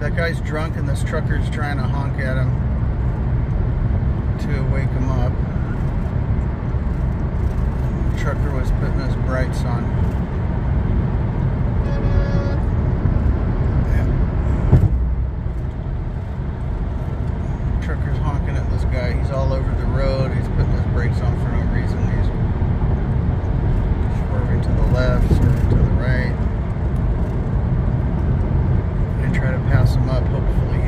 that guy's drunk and this trucker's trying to honk at him to wake him up. The trucker was putting his brights on. Yeah. Trucker's honking at this guy. He's all over the road. He's putting his brakes on for no reason. He's swerving to the left, swerving to the up. Hopefully.